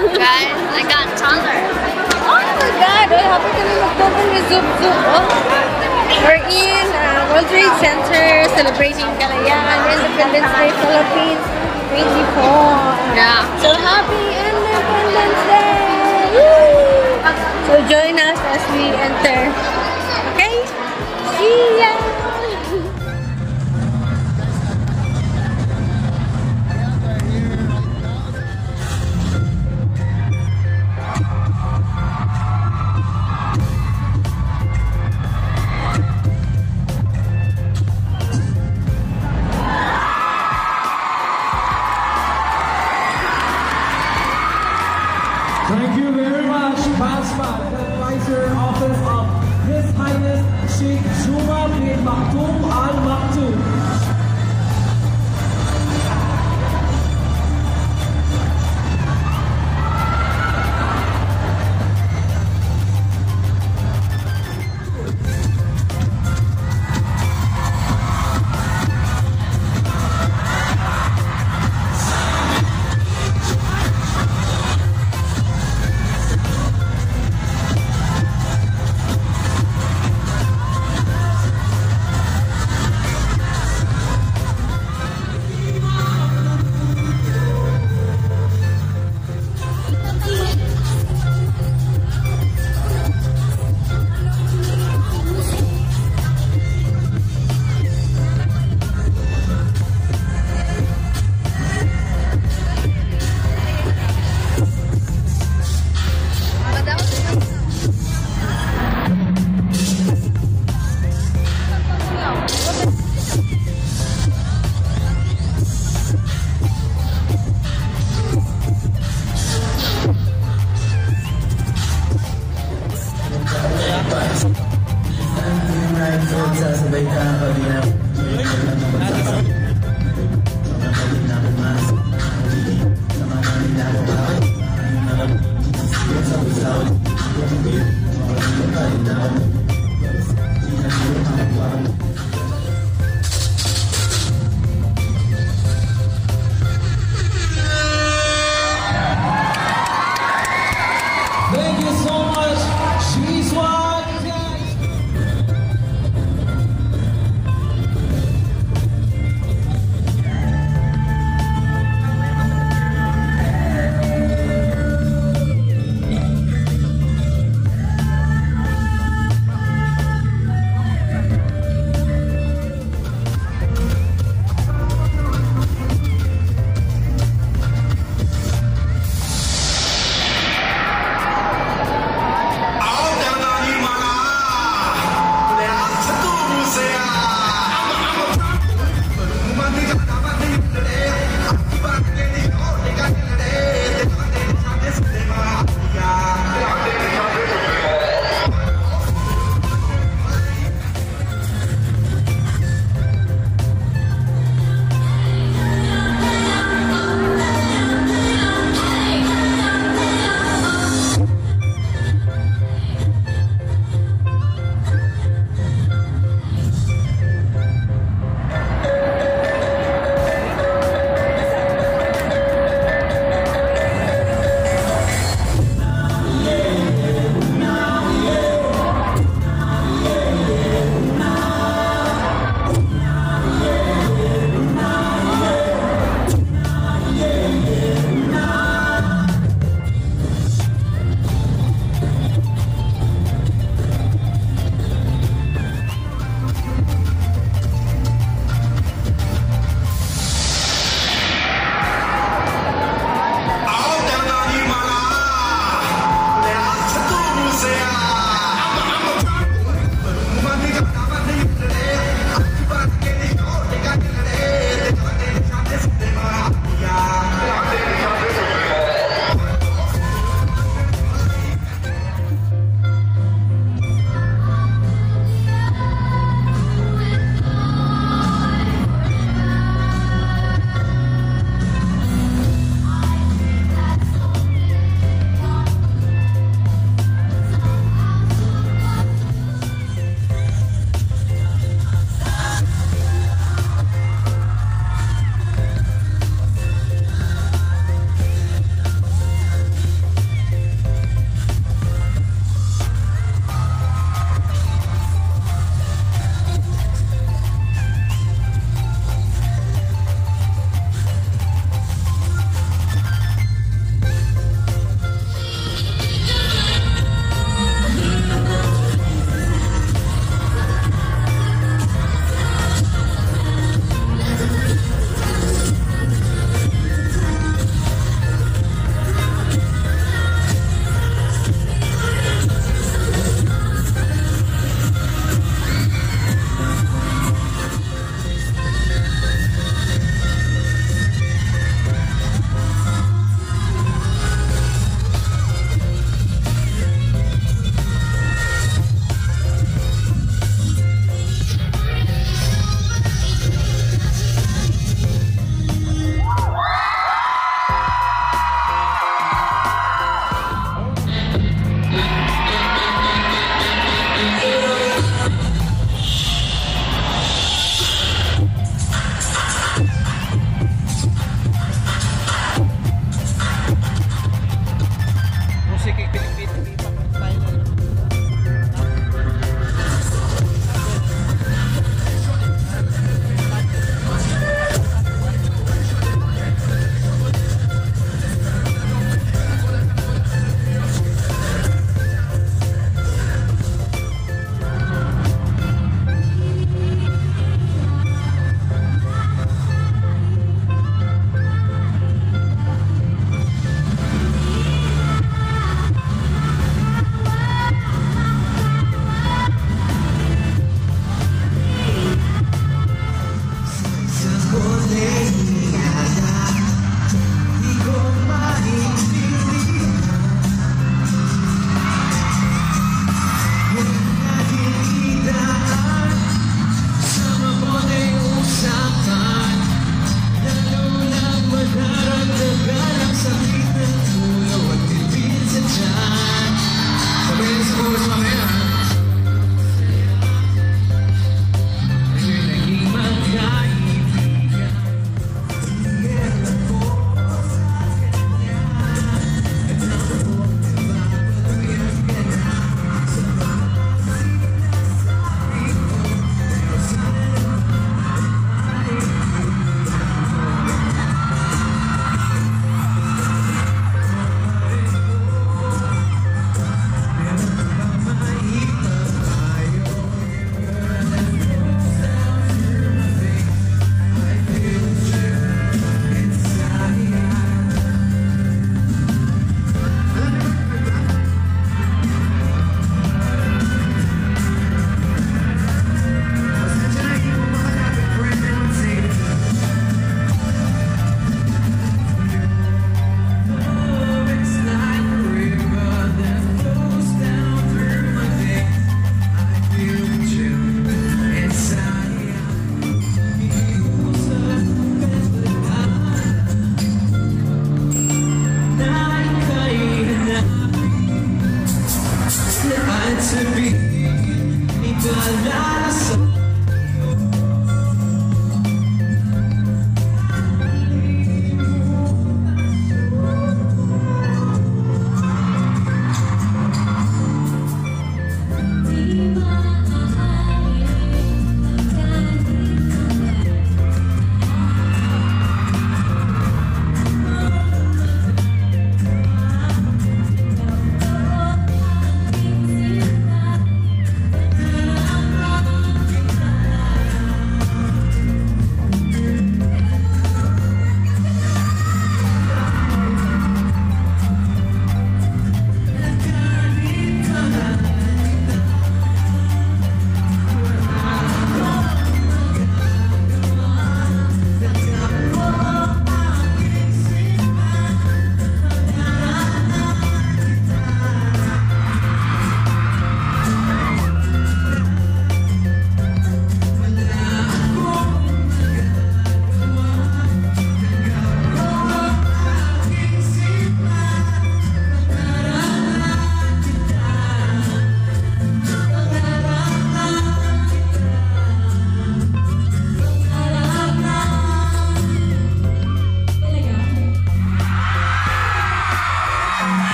up? Guys? I got taller. Oh my God! Ay, happy kami mag-open with Zoop Zoop. We're in uh, World Trade Center celebrating Kalayaan Independence Day Philippines 24. Yeah. So happy Independence Day! Woo! So join us as we enter. Okay? See ya!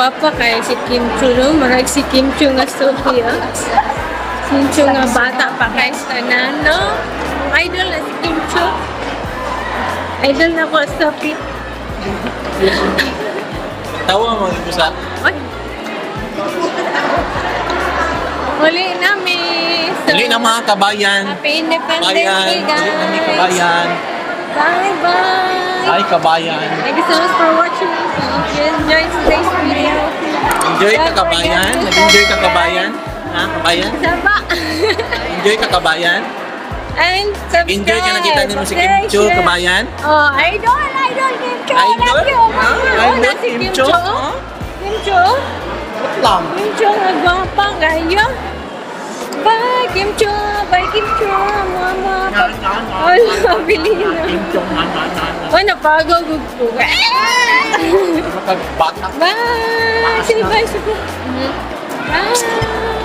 Guwapa kay si Kim Chu, no? Marag si Kim Chu nga Sophia. Kim Chu nga bata pa kay tanan, no? Ang idol na si Kim Chu. Idol na ko, Sophie. Tawa mo ito sa Ay! Uli na, miss! Dali na mga kabayan. Happy Independence. Day, guys! Dali na ni kabayan. Bye-bye! Ay, kabayan. Thank you so much for watching. If you enjoyed video, Enjoy ka kabayan. Nag-enjoy ka kabayan. Ha, kabayan? Saba! Enjoy ka kabayan. And subscribe! Enjoy ka nakita ni mo si Kim Cho, kabayan. Oh, idol! Idol! Kim Cho! Idol? Idol, na si Kim Kim Cho? Cho? Ah? Kim Cho? Kim Cho nga gwapa ngayon. Bye, Kim Cho! Bye, Kim Cho! Mama! Wala, bili na. Oh, napagod ko. Makagbata. Bye! Say bye, say bye. Bye!